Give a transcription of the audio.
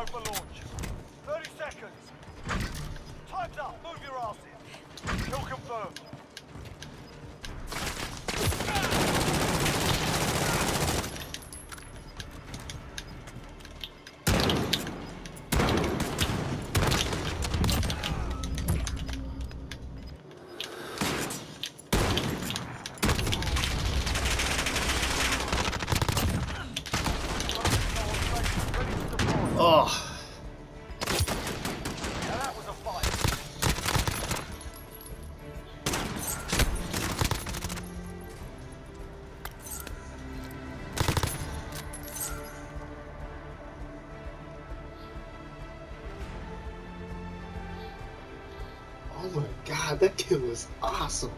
Go for launch. 30 seconds. Time's up. Move your asses. Kill Oh. Oh my god, that kid was awesome.